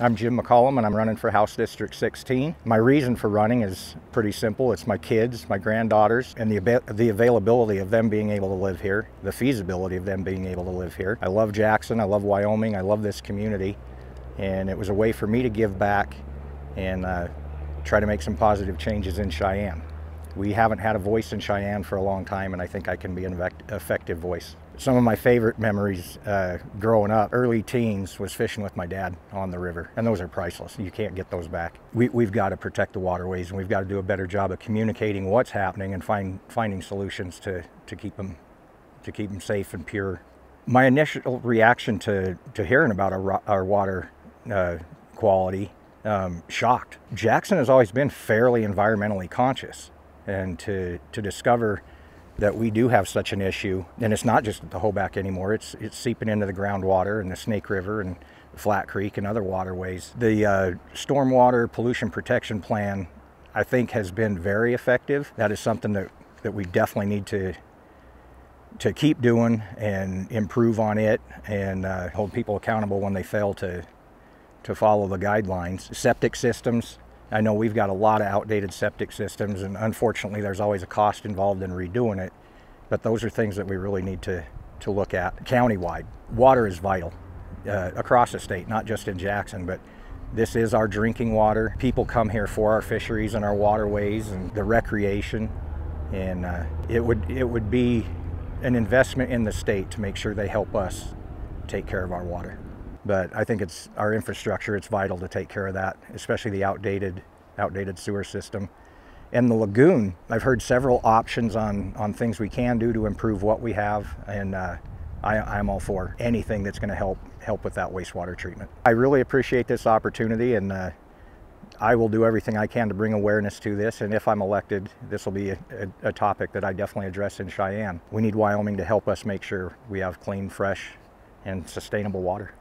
I'm Jim McCollum and I'm running for House District 16. My reason for running is pretty simple. It's my kids, my granddaughters, and the, the availability of them being able to live here, the feasibility of them being able to live here. I love Jackson, I love Wyoming, I love this community, and it was a way for me to give back and uh, try to make some positive changes in Cheyenne. We haven't had a voice in Cheyenne for a long time, and I think I can be an effective voice. Some of my favorite memories uh, growing up, early teens, was fishing with my dad on the river, and those are priceless. You can't get those back. We, have got to protect the waterways, and we've got to do a better job of communicating what's happening and find, finding solutions to, to keep them to keep them safe and pure. My initial reaction to, to hearing about our, our water uh, quality um, shocked. Jackson has always been fairly environmentally conscious, and to, to discover that we do have such an issue, and it's not just the Hoback anymore, it's, it's seeping into the groundwater and the Snake River and Flat Creek and other waterways. The uh, Stormwater Pollution Protection Plan, I think, has been very effective. That is something that, that we definitely need to to keep doing and improve on it and uh, hold people accountable when they fail to to follow the guidelines. Septic systems, I know we've got a lot of outdated septic systems and unfortunately there's always a cost involved in redoing it, but those are things that we really need to, to look at countywide. Water is vital uh, across the state, not just in Jackson, but this is our drinking water. People come here for our fisheries and our waterways and the recreation, and uh, it would it would be an investment in the state to make sure they help us take care of our water. But I think it's our infrastructure, it's vital to take care of that, especially the outdated, outdated sewer system. And the lagoon, I've heard several options on, on things we can do to improve what we have, and uh, I, am all for anything that's going to help help with that wastewater treatment. I really appreciate this opportunity, and uh, I will do everything I can to bring awareness to this. And if I'm elected, this will be a, a, a topic that I definitely address in Cheyenne. We need Wyoming to help us make sure we have clean, fresh, and sustainable water.